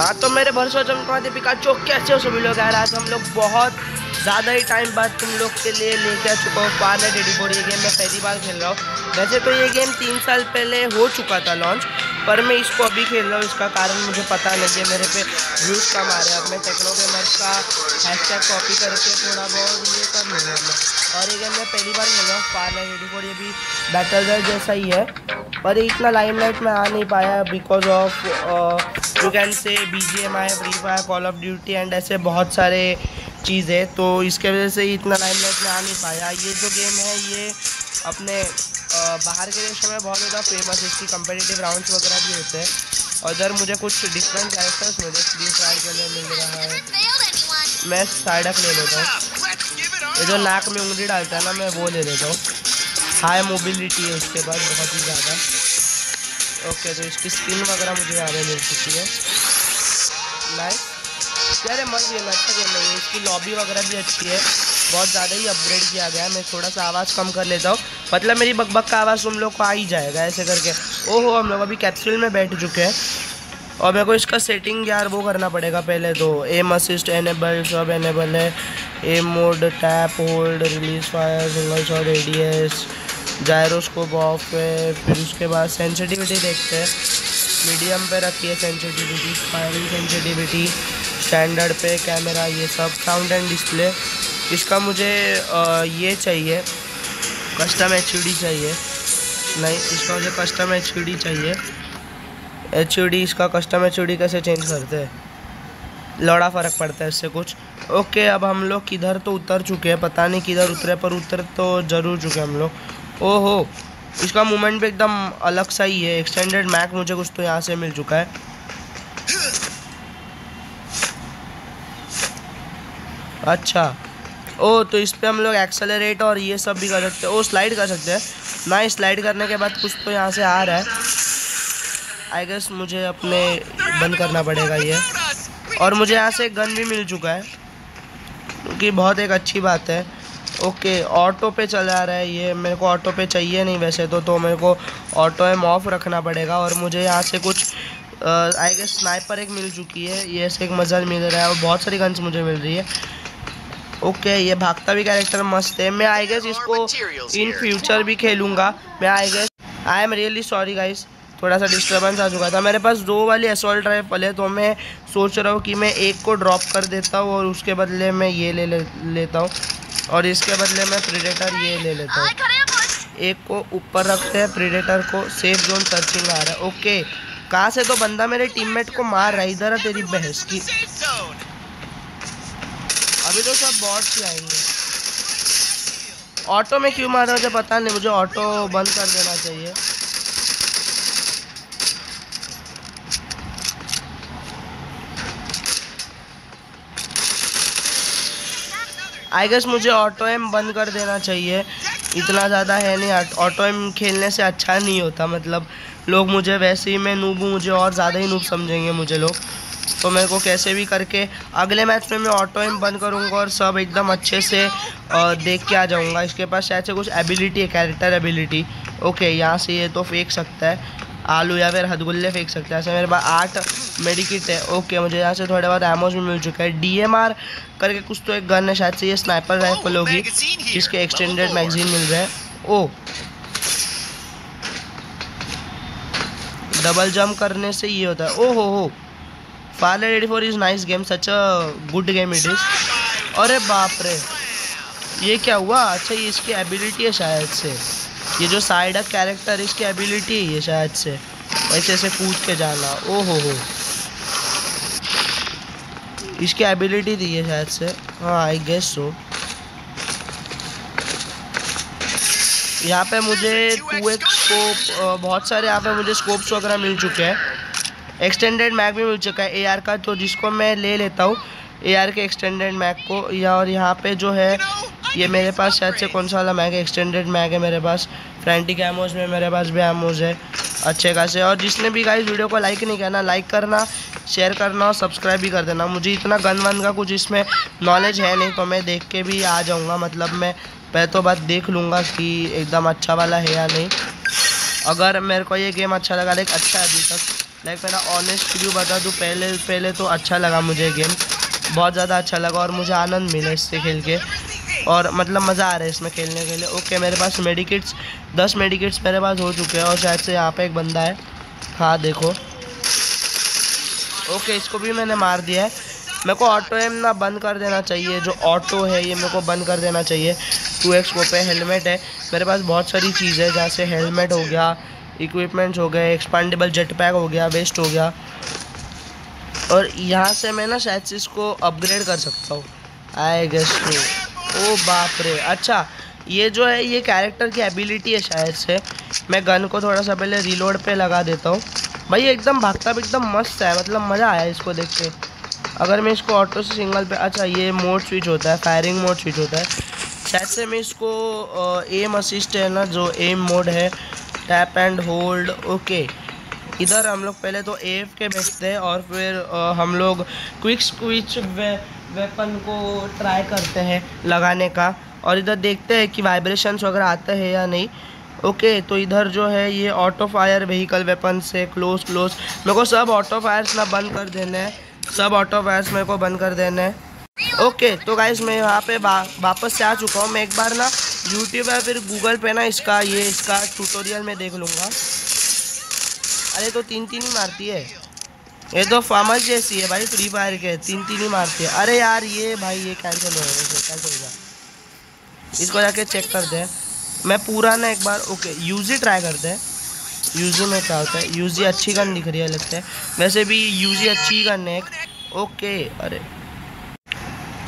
हाँ तो मेरे भरोसा चमकवा दीपिका चौक कैसे हो सभी लोग यार आज हम लोग बहुत ज़्यादा ही टाइम बाद तुम लोग के लिए लेके आ चुका हूँ पार एटी फोर ये गेम मैं पहली बार खेल रहा हूँ। वैसे तो ये गेम तीन साल पहले हो चुका था लॉन्च पर मैं इसको अभी खेल रहा हूँ। इसका कारण मुझे पता है। मेरे पे व्यूज़ कम आ रहे हैं। अब मैं टेक्नो गेमर का हैशटैग कॉपी करके थोड़ा बहुत ये कर लूँगा मैं। और ये गेम मैं पहली बार खेल रहा हूँ। पार एटी फोर ये भी बैटल जैसा ही है। पर इतना लाइम लाइट में आ नहीं पाया because of you can say B G M I Free Fire Call of Duty and ऐसे बहुत सारे चीज़ है तो इसके वजह से इतना लाइमलाइट में आ नहीं पाया। ये जो गेम है, ये अपने बाहर के देशों में बहुत ज़्यादा फ़ेमस है। इसकी कम्पिटिटिव राउंड्स वगैरह भी होते हैं। और इधर मुझे कुछ डिफरेंट कैरेक्टर्स मिले। फ्री फायर के लिए मिल रहा है। मैं साइडक ले लेता हूँ। ये जो नाक में उंगली डालता है ना, मैं वो ले लेता हूँ। हाई मोबिलिटी है उसके बाद बहुत ही ज़्यादा। ओके तो इसकी स्किन वगैरह मुझे ज़्यादा मिल चुकी है। नाइस यार मस्त गेम अच्छा गेम है इसकी लॉबी वगैरह भी अच्छी है। बहुत ज़्यादा ही अपग्रेड किया गया है। मैं थोड़ा सा आवाज़ कम कर लेता हूँ। मतलब मेरी बकबक का आवाज़ तुम लोग को आ ही जाएगा ऐसे करके। ओहो, हम लोग अभी कैप्सूल में बैठ चुके हैं। और मेरे को इसका सेटिंग यार वो करना पड़ेगा पहले तो। एम असिस्ट एनेबल सब एनेबल है। Aim mode tap hold release fire single shot S gyroscope off है। फिर उसके बाद सेंसिटिविटी देखते हैं। मीडियम पे रखी है सेंसिटिविटी फायरिंग सेंसिटिविटी स्टैंडर्ड पे कैमरा ये सब साउंड एंड डिस्प्ले इसका मुझे आ, ये चाहिए कस्टम एच चाहिए. नहीं इसका मुझे कस्टम एच चाहिए. एच इसका कस्टम एच कैसे चेंज करते हैं? लौड़ा फ़र्क पड़ता है इससे कुछ. ओके अब हम लोग किधर तो उतर चुके हैं पता नहीं किधर उतरे पर उतर तो ज़रूर चुके हम लोग. ओहो इसका मूवमेंट भी एकदम अलग सा ही है। एक्सटेंडेड मैक मुझे कुछ तो यहाँ से मिल चुका है। अच्छा। ओ तो इस पर हम लोग एक्सेलरेट और ये सब भी कर सकते हैं। ओ स्लाइड कर सकते हैं। ना स्लाइड करने के बाद कुछ तो यहाँ से आ रहा है। आई गेस मुझे अपने बंद करना पड़ेगा ये। और मुझे यहाँ से गन भी मिल चुका है। क्योंकि बहुत एक अच्छी बात है। ओके ऑटो पे चला रहा है ये। मेरे को ऑटो पे चाहिए नहीं वैसे तो तो मेरे को ऑटो एम ऑफ़ रखना पड़ेगा और मुझे यहाँ से कुछ आई गेस स्नाइपर एक मिल चुकी है। ये से एक मज़ा मिल रहा है और बहुत सारी गन्स मुझे मिल रही है। ओके ये भागता भी कैरेक्टर मस्त है। मैं आई गेस इसको इन फ्यूचर भी खेलूँगा। मैं I guess I am really sorry guys थोड़ा सा डिस्टर्बेंस आ चुका था। मेरे पास दो वाली असोल्ट राइफल है तो मैं सोच रहा हूँ कि मैं एक को ड्रॉप कर देता हूँ और उसके बदले मैं ये ले, ले लेता हूँ। और इसके बदले मैं प्रीडेटर ये ले लेता हूँ। एक को ऊपर रखते हैं प्रीडेटर को सेफ़ जोन सर्चिंग आ रहा है। ओके कहाँ से तो बंदा मेरे टीममेट को मार रहा है? इधर है तेरी बहस की। अभी तो सब बॉट्स ही आएँगे। ऑटो में क्यों मार रहा मुझे पता नहीं, मुझे ऑटो बंद कर देना चाहिए। आई गेस मुझे ऑटो एम बंद कर देना चाहिए। इतना ज़्यादा है नहीं ऑटो एम खेलने से अच्छा नहीं होता मतलब लोग मुझे वैसे ही, मैं नूब हूँ, मुझे और ज़्यादा ही नूब समझेंगे मुझे लोग। तो मेरे को कैसे भी करके अगले मैच में मैं ऑटो एम बंद करूँगा और सब एकदम अच्छे से देख के आ जाऊँगा। इसके पास शायद से कुछ एबिलिटी है कैरेक्टर एबिलिटी ओके यहाँ से ये तो फेंक सकता है। आलू या फिर हदगुल्ले फेंक सकते हैं। ऐसे मेरे पास आठ मेडिकिट है। ओके मुझे यहाँ से थोड़े बहुत एमोज भी मिल चुका है। डीएमआर करके कुछ तो एक गन है शायद से ये स्नाइपर राइफल होगी जिसके एक्सटेंडेड मैगजीन मिल रहे हैं। ओ डबल जंप करने से ये होता है। ओ हो हो। Fire ready for is nice game such a good game it is अरे बाप रे ये क्या हुआ? अच्छा ये इसकी एबिलिटी है शायद से। ये जो साइड अप कैरेक्टर इसकी एबिलिटी है ये शायद से। ऐसे ऐसे कूद के जाना। ओ हो। हो इसकी एबिलिटी दी है शायद से। हाँ आई गेस सो यहाँ पे मुझे टू एक स्कोप बहुत सारे यहाँ पे मुझे स्कोप्स वगैरह मिल चुके हैं। एक्सटेंडेड मैक भी मिल चुका है। एआर का तो जिसको मैं ले लेता हूँ। ए के एक्सटेंडेड मैक को। या और यहाँ पे जो है, ये मेरे पास शायद से कौन सा वाला मैक है? एक्सटेंडेड मैक है मेरे पास। फ्रेंटिक एमोज में, मेरे पास भी एमोज है, अच्छे खासे। और जिसने भी गाइस वीडियो को लाइक नहीं करना लाइक करना शेयर करना और सब्सक्राइब भी कर देना। मुझे इतना गन वन का कुछ इसमें नॉलेज है नहीं तो मैं देख के भी आ जाऊँगा। मतलब मैं पहले तो बात देख लूँगा कि एकदम अच्छा वाला है या नहीं। अगर मेरे को ये गेम अच्छा लगा लेकिन अच्छा है अभी तक। लाइक मेरा ऑनेस्ट रिव्यू बता दूँ, पहले पहले तो अच्छा लगा मुझे गेम बहुत ज़्यादा अच्छा लगा और मुझे आनंद मिला इससे खेल के। और मतलब मज़ा आ रहा है इसमें खेलने के लिए। ओके मेरे पास मेडिकेट्स दस मेडिकेट्स मेरे पास हो चुके हैं और शायद से यहाँ पे एक बंदा है। हाँ देखो। ओके इसको भी मैंने मार दिया है। मेरे को ऑटो एम ना बंद कर देना चाहिए। जो ऑटो है, ये मेरे को बंद कर देना चाहिए। टू एक्स को पे हेलमेट है। मेरे पास बहुत सारी चीज़ है जैसे हेलमेट हो गया इक्विपमेंट्स हो गए एक्सपांडेबल जेट पैक हो गया वेस्ट हो गया। और यहाँ से मैं ना शायद से इसको अपग्रेड कर सकता हूँ। आई गेस टू ओ बाप रे। अच्छा ये जो है ये कैरेक्टर की एबिलिटी है शायद से। मैं गन को थोड़ा सा पहले रिलोड पे लगा देता हूँ। भाई एकदम भागता भी एकदम मस्त है मतलब मज़ा आया इसको देख के। अगर मैं इसको ऑटो से सिंगल पे अच्छा ये मोड स्विच होता है फायरिंग मोड स्विच होता है। शायद से मैं इसको एम असिस्ट है ना जो एम मोड है टैप एंड होल्ड ओके इधर हम लोग पहले तो एफ़ के बैठते हैं और फिर आ, हम लोग क्विक स्विच वेपन को ट्राई करते हैं लगाने का। और इधर देखते हैं कि वाइब्रेशंस वगैरह आते हैं या नहीं। ओके तो इधर जो है ये ऑटो फायर व्हीकल वेपन से क्लोज क्लोज मेरे को सब ऑटो फायर्स ना बंद कर देना है। सब ऑटो फायर्स मेरे को बंद कर देना है। ओके तो गाइस मैं यहाँ पे वापस से आ चुका हूँ। मैं एक बार ना यूट्यूब या फिर गूगल पे ना इसका, ये इसका ट्यूटोरियल में देख लूँगा। अरे तो तीन तीन ही मारती है। ये तो फार्मस जैसी है भाई फ्री फायर के, तीन तीन ही मारती है। अरे यार, ये भाई, ये कैंसिल हो गया कैंसिल हो गया। इसको जाके चेक कर दे। मैं पूरा ना एक बार ओके यूजी ट्राई करते हैं यूजी में क्या होता है? यूजी अच्छी गन दिख रही है, लगता है। वैसे भी यूजी अच्छी गन है। ओके अरे।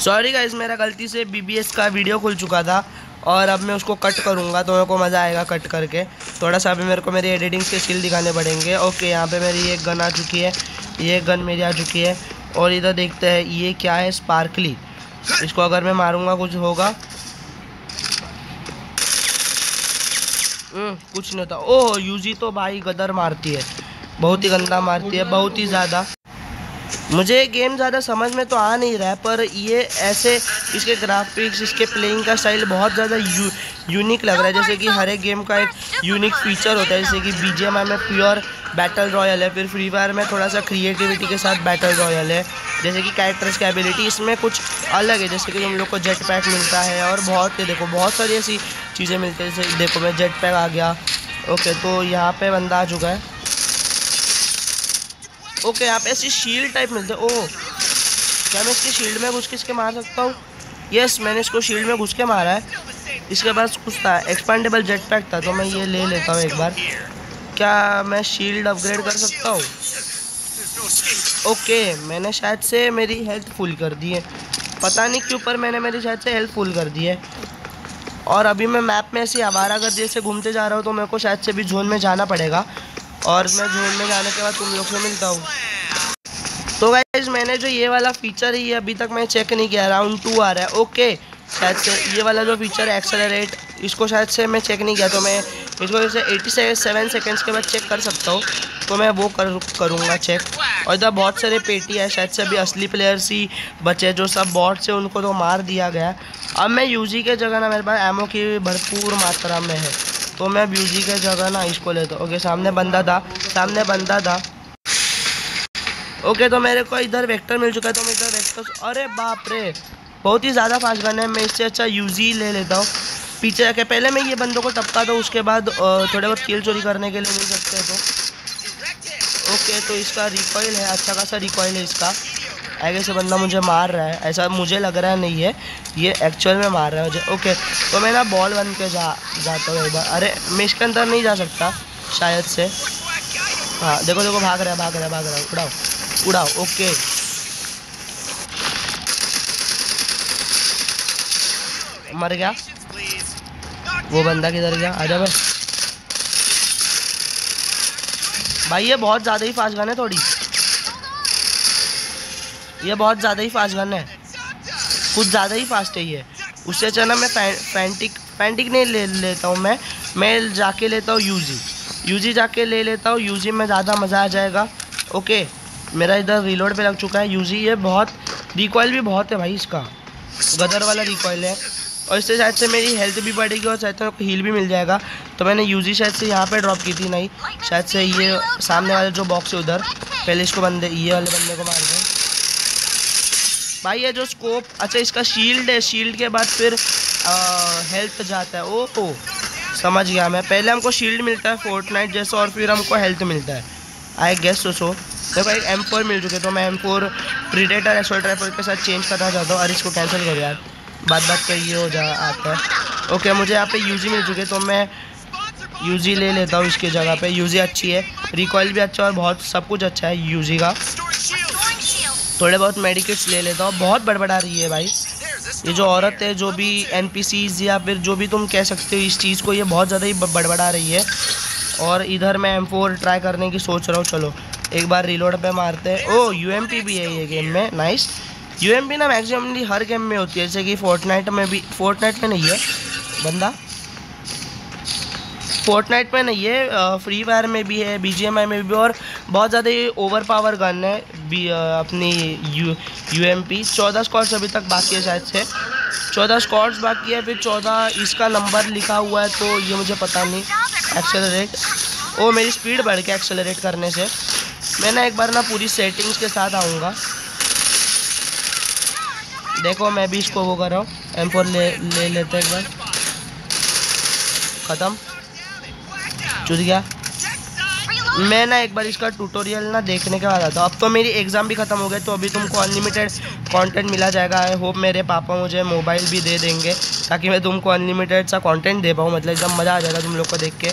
सॉरी गाइज़ मेरा गलती से बीबीएस का वीडियो खुल चुका था। और अब मैं उसको कट करूँगा तो मेरे को मज़ा आएगा कट करके। थोड़ा सा अभी मेरे को मेरी एडिटिंग के स्किल दिखाने पड़ेंगे। ओके यहाँ पे मेरी एक गन आ चुकी है। ये गन मेरी आ चुकी है और इधर देखते हैं ये क्या है स्पार्कली। इसको अगर मैं मारूँगा कुछ होगा? हम्म, कुछ नहीं था ओह यूजी तो भाई गदर मारती है। बहुत ही गंदा मारती है बहुत ही ज़्यादा। मुझे गेम ज़्यादा समझ में तो आ नहीं रहा है पर ये ऐसे इसके ग्राफिक्स इसके प्लेइंग का स्टाइल बहुत ज़्यादा यू, यूनिक लग रहा है। जैसे कि हर एक गेम का एक यूनिक फीचर होता है जैसे कि बी में प्योर बैटल रॉयल है फिर फ्री फायर में थोड़ा सा क्रिएटिविटी के साथ बैटल रॉयल है। जैसे कि कैरेक्टर्स की एबिलिटी इसमें कुछ अलग है जैसे कि हम लोग को जेट पैक मिलता है और बहुत देखो बहुत सारी ऐसी चीज़ें मिलती है जैसे देखो मैं जेट पैक आ गया। ओके तो यहाँ पे बंदा आ चुका है। ओके यहाँ पे ऐसी शील्ड टाइप मिलते ओह क्या मैं इसकी शील्ड में घुस के इसके मार सकता हूँ? यस मैंने इसको शील्ड में घुस के मारा है। इसके पास कुछ था एक्सपेंडेबल जेट पैक था तो मैं ये ले लेता हूँ एक बार। क्या मैं शील्ड अपग्रेड कर सकता हूँ? ओके, मैंने शायद से मेरी हेल्थ फुल कर दी है। पता नहीं क्यों, पर मैंने मेरी शायद से हेल्थ फुल कर दी है। और अभी मैं मैप में ऐसे आवारा कर जैसे घूमते जा रहा हूँ तो मेरे को शायद से भी जोन में जाना पड़ेगा। और मैं जोन में जाने के बाद तुम लोग से मिलता हूँ। तो गाइज़ मैंने जो ये वाला फीचर है अभी तक मैं चेक नहीं किया राउंड टू आ रहा है। ओके शायद से ये वाला जो फीचर है एक्सेलरेट इसको शायद से मैं चेक नहीं किया तो मैं इसको जैसे एटी सेवन सेकेंड्स के बाद चेक कर सकता हूँ। तो मैं वो कर, करूँगा चेक और इधर बहुत सारे पेटी है, शायद से अभी असली प्लेयर्स ही बचे जो सब बॉट से उनको तो मार दिया गया। अब मैं यूजी के जगह ना, मेरे पास एमओ की भरपूर मात्रा में है। तो मैं ब्यूजी के जगह ना इसको लेता ओके, सामने बंदा था, सामने बंदा था। ओके तो मेरे को इधर वेक्टर मिल चुका है तो मैं इधर वेक्टर अरे बाप रे! बहुत ही ज़्यादा फास्ट गन है, मैं इससे अच्छा यूजी ले लेता हूँ। पीछे जाके पहले मैं ये बंदों को टपका दूँ, उसके बाद थोड़े बहुत कील चोरी करने के लिए मिल सकते हैं तो। ओके तो इसका रिकॉइल है अच्छा खासा रिकॉइल है इसका। आगे से बंदा मुझे मार रहा है, ऐसा मुझे लग रहा है नहीं है, ये एक्चुअल में मार रहा है मुझे। ओके तो मैं ना बॉल बन के जा, जाता हूँ बार। अरे मैं इसके अंदर नहीं जा सकता, शायद से। हाँ देखो देखो, भाग रहा है, भाग रहा है, भाग रहा है। उड़ाओ उड़ाओ ओके मर गया। वो बंदा किधर गया? आजा भाई। भाई, ये बहुत ज़्यादा ही फास्ट गन है थोड़ी। ये बहुत ज़्यादा ही फास्ट गन है। कुछ ज़्यादा ही फास्ट है ये। उससे अच्छा ना मैं फैंटिक फैंटिक नहीं ले, लेता हूँ मैं। मैं जाके लेता हूँ यूजी। यूजी जाके ले लेता हूँ। यूजी में ज़्यादा मज़ा आ जाएगा। ओके, मेरा इधर रिलोड पे लग चुका है। यूजी ये बहुत रिकॉयल भी बहुत है भाई इसका। गदर वाला रिकॉयल है। और इससे शायद से मेरी हेल्थ भी बढ़ेगी और शायद से हील भी मिल जाएगा। तो मैंने यूजी शायद से यहाँ पे ड्रॉप की थी, नहीं। शायद से ये सामने वाले जो बॉक्स है उधर, पहले इसको बंदे, ये वाले बंदे को मार दें। भाई, ये जो स्कोप अच्छा इसका शील्ड है शील्ड के बाद फिर हेल्थ जाता है। ओ समझ गया मैं। पहले हमको शील्ड मिलता है फोर्ट नाइट जैसे, और फिर हमको हेल्थ मिलता है। आई गेस सो सो देखो, एक एम फोर मिल चुके तो मैं M four predator assault rifle के साथ चेंज करना चाहता हूँ। और इसको कैंसिल कर यार। बात बात कर ये हो जा, आता है। ओके मुझे यहाँ पे यूजी मिल चुके तो मैं यूजी ले लेता हूँ इसकी जगह पे। यूजी अच्छी है। रिकॉयल भी अच्छा और बहुत सब कुछ अच्छा है यूजी का। थोड़े बहुत मेडिकेट्स ले लेता हूँ। बहुत बड़बड़ा रही है भाई। ये जो औरत है, जो भी एन या फिर जो भी तुम कह सकते हो इस चीज़ को, ये बहुत ज़्यादा ही बड़बड़ा रही है। और इधर मैं एम ट्राई करने की सोच रहा हूँ। चलो, एक बार रिलोड पे मारते हैं। ओ यू भी है ये गेम में। नाइस UMP ना मैक्सिममली हर गेम में होती है। जैसे कि फोर्टनाइट में भी फोर्टनाइट में नहीं है। बंदा। फोर्टनाइट में नहीं है फ्री फायर में भी है बी में भी और बहुत ज़्यादा ये ओवर पावर गन है बी अपनी यू यू एम पी चौदह स्कॉट्स अभी तक बाकी है शायद से। चौदह स्कॉट्स बाकी है, फिर चौदह इसका नंबर लिखा हुआ है तो ये मुझे पता नहीं। एक्सेलरेट ओ, मेरी स्पीड बढ़ गया एक्सेलरेट करने से। मैं ना एक बार ना पूरी सेटिंग्स के साथ आऊँगा। देखो, मैं भी इसको वो कर रहा हूँ। एम फोर ले ले लेते एक बार। ख़त्म। चुज गया। मैं ना एक बार इसका ट्यूटोरियल ना देखने के बाद आता हूँ। अब तो मेरी एग्ज़ाम भी ख़त्म हो गई तो अभी तुमको अनलिमिटेड कंटेंट मिला जाएगा। आई होप मेरे पापा मुझे मोबाइल भी दे देंगे, ताकि मैं तुमको अनलिमिटेड सा कंटेंट दे पाऊँ। मतलब एकदम मज़ा आ जाएगा तुम लोग को देख के।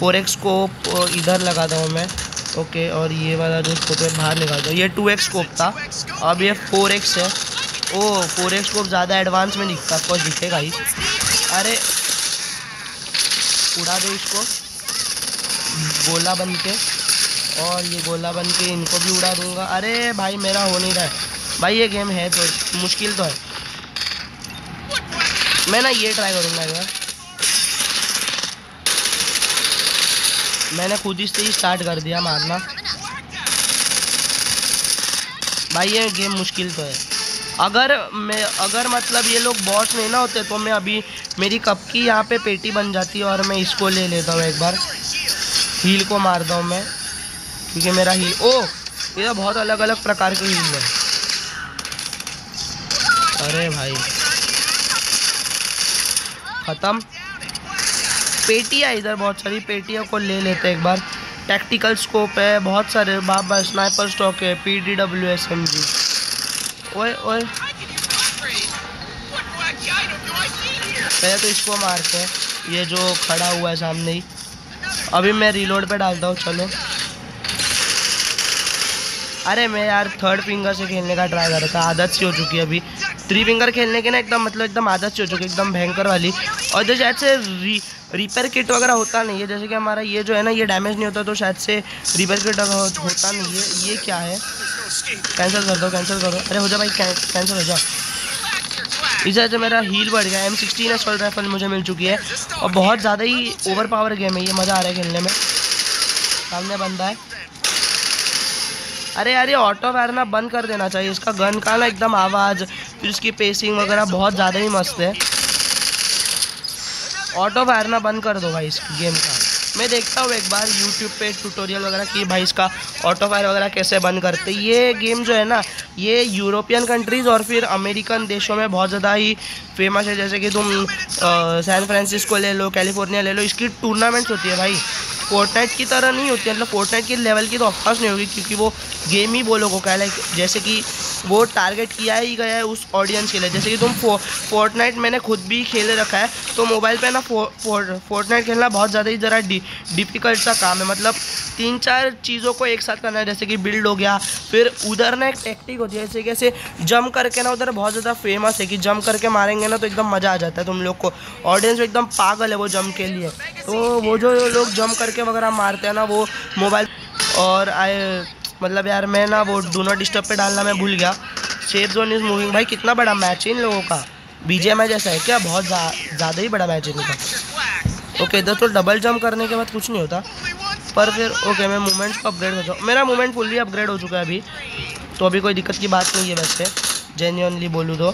फोर एक्स को इधर लगाता हूँ मैं। ओके और ये वाला जो स्कोप है, बाहर निकाल दो। ये टू एक्स स्कोप था। अब ये फोर एक्स है। ओ फोर एक्स स्कोप ज़्यादा एडवांस में दिखता है। दिखेगा ही। अरे, उड़ा दो इसको। गोला बन के और ये गोला बन के इनको भी उड़ा दूँगा। अरे भाई, मेरा हो नहीं रहा है। भाई, ये गेम है तो मुश्किल तो है। मैं ना ये ट्राई करूँगा बार। मैंने खुद ही से ही स्टार्ट कर दिया मारना। भाई, ये गेम मुश्किल तो है। अगर मैं, अगर मतलब ये लोग बॉस नहीं ना होते तो मैं अभी मेरी कप की यहाँ पे पेटी बन जाती है और मैं इसको ले लेता हूँ एक बार। हील को मार हूँ मैं, क्योंकि मेरा हील, ओ, ये तो बहुत अलग अलग प्रकार के हील है। अरे भाई। ख़त्म। पेटियाँ इधर बहुत सारी, पेटियों को ले लेते हैं एक बार। टैक्टिकल स्कोप है, बहुत सारे बाबा स्नाइपर स्टॉक है P D W S M G ओए ओए। पहले तो इसको मारते हैं, ये जो खड़ा हुआ है सामने ही। अभी मैं रीलोड पे डालता हूँ, चलो। अरे मैं यार थर्ड फिंगर से खेलने का ट्राई कर रहा था, आदत सी हो चुकी है अभी। थ्री फिंगर खेलने के ना एकदम मतलब एकदम आदत सी हो चुकी है, एकदम भयंकर वाली। और जो शायद से री रिपेयर किट वगैरह होता नहीं है, जैसे कि हमारा ये जो है ना, ये डैमेज नहीं होता तो शायद से रिपेयर किट होता नहीं है, ये क्या है? कैंसिल कर दो कैंसिल कर दो। अरे हो जाओ भाई कैंसिल हो जाओ वजह से मेरा हील बढ़ गया एम सिक्सटीन एस राइफल मुझे मिल चुकी है। और बहुत ज़्यादा ही ओवर पावर गेम है ये, मज़ा आ रहा है खेलने में। सामने बंदा है। अरे यार, ये ऑटो फायर ना बंद कर देना चाहिए, इसका गन का ना एकदम आवाज़, फिर उसकी पेसिंग वगैरह बहुत ज़्यादा ही मस्त है। ऑटो फायर ना बंद कर दो भाई इस गेम का। मैं देखता हूँ एक बार यूट्यूब पे ट्यूटोरियल वगैरह कि भाई इसका ऑटो फायर वगैरह कैसे बंद करते ये गेम जो है ना, ये यूरोपियन कंट्रीज़ और फिर अमेरिकन देशों में बहुत ज़्यादा ही फ़ेमस है। जैसे कि तुम सैन फ्रांसिस्को ले लो कैलिफ़ोर्निया ले लो, इसकी टूर्नामेंट्स होती है भाई। फोर्टनाइट की तरह नहीं होती मतलब फोर्टनाइट की लेवल की तो ऑफकोर्स नहीं होगी, क्योंकि वो गेम ही बोलो को क्या लाइक जैसे कि वो टारगेट किया ही गया है उस ऑडियंस के लिए। जैसे कि तुम फो, फोर्टनाइट मैंने खुद भी खेल रखा है तो मोबाइल पे ना फो, फो, फोर्टनाइट खेलना बहुत ज़्यादा ही ज़रा डिफ़िकल्ट सा काम है। मतलब तीन चार चीज़ों को एक साथ करना है जैसे कि बिल्ड हो गया फिर उधर ना एक टेक्टिक होती है जैसे कैसे जम करके ना उधर बहुत ज़्यादा फ़ेमस है कि जम करके मारेंगे ना तो एकदम मज़ा आ जाता है तुम लोग को। ऑडियंस एकदम पागल है वो जम के लिए। तो वो जो लोग जम करके वगैरह मारते हैं ना वो मोबाइल और आए मतलब यार मैं ना वो डू नॉट डिस्टर्ब पे डालना मैं भूल गया। सेफ़ जोन इज़ मूविंग भाई कितना बड़ा मैच है इन लोगों का। बीजेएमआई जैसा है क्या? बहुत ज़्यादा जा, ही बड़ा मैच है इनका। ओके इधर तो डबल जंप करने के बाद कुछ नहीं होता। पर फिर ओके मैं मूवमेंट्स को अपग्रेड हो। जाऊँ मेरा मूवमेंट फुल्ली अपग्रेड हो चुका है अभी। तो अभी कोई दिक्कत की बात नहीं है वैसे। जेन्यूनली बोलूँ तो।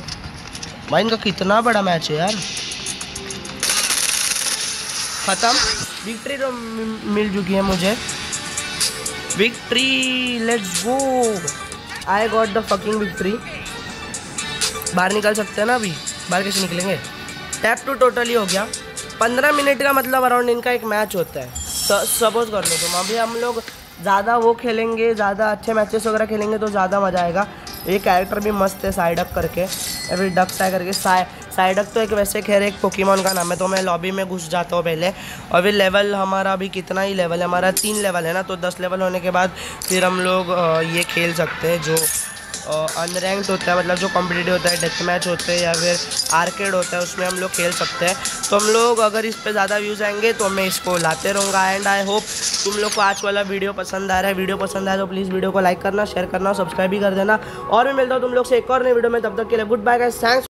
भाई इनका कितना बड़ा मैच है यार। ख़त्म। विक्ट्री तो मिल चुकी है मुझे। Victory let's go I got the fucking victory बाहर निकल सकते हैं ना अभी? बाहर कैसे निकलेंगे? टैप टू टोटली हो गया। पंद्रह मिनट का मतलब अराउंड इनका एक मैच होता है। सपोज़ कर लो तुम। अभी हम लोग ज़्यादा वो खेलेंगे, ज़्यादा अच्छे मैचेस वगैरह खेलेंगे तो ज़्यादा मज़ा आएगा। ये कैरेक्टर भी मस्त है साइड अप करके। या फिर डक साइड करके साइड अप तो एक वैसे खैर एक पोकीमोन का नाम है तो मैं लॉबी में घुस जाता हूँ पहले। और फिर लेवल हमारा अभी कितना ही लेवल है, हमारा तीन लेवल है ना तो दस लेवल होने के बाद फिर हम लोग ये खेल सकते हैं जो अनरैंक्ड होता है मतलब जो कॉम्पिटेटिव होता है डेथ मैच होते हैं या फिर आर्केड होता है, उसमें हम लोग खेल सकते हैं। तो हम लोग अगर इस पर ज़्यादा व्यूज़ आएँगे तो मैं इसको लाते रहूँगा। एंड आई होप तुम लोग को आज वाला वीडियो पसंद आ रहा है। वीडियो पसंद आया तो प्लीज़ वीडियो को लाइक करना शेयर करना सब्सक्राइब भी कर देना। और मैं मिलता हूँ तुम लोग से एक और नई वीडियो में, तब तक के लिए गुड बाय गाइस थैंक्स